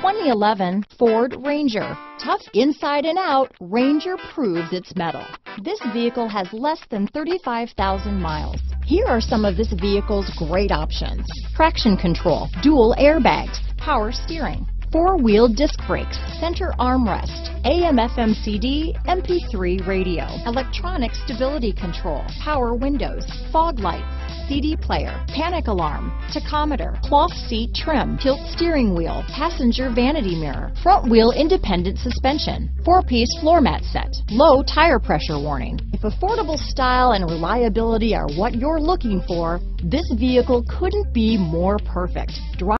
2011 Ford Ranger. Tough inside and out, Ranger proves its metal. This vehicle has less than 35,000 miles. Here are some of this vehicle's great options. Traction control, dual airbags, power steering, four-wheel disc brakes, center armrest, AM FM CD, MP3 radio, electronic stability control, power windows, fog lights, CD player, panic alarm, tachometer, cloth seat trim, tilt steering wheel, passenger vanity mirror, front wheel independent suspension, four-piece floor mat set, low tire pressure warning. If affordable style and reliability are what you're looking for, this vehicle couldn't be more perfect. Drive